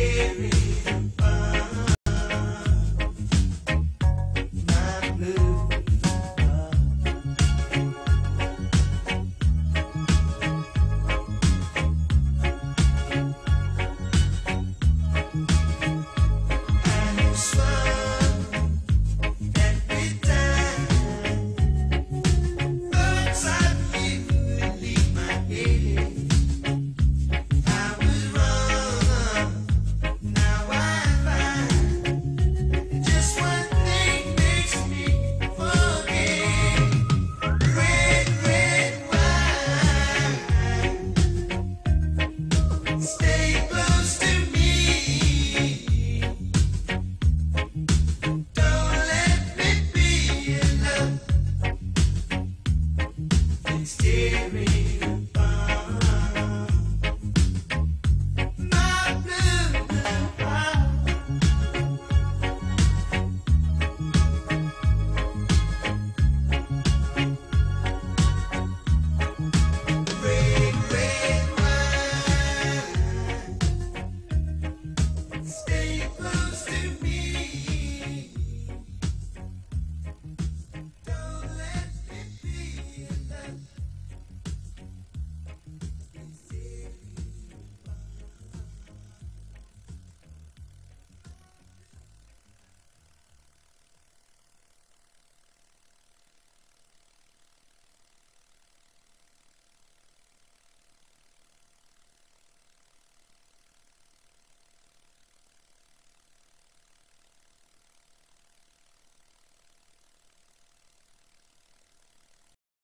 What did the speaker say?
weary.